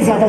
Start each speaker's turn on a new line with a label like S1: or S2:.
S1: ज्यादा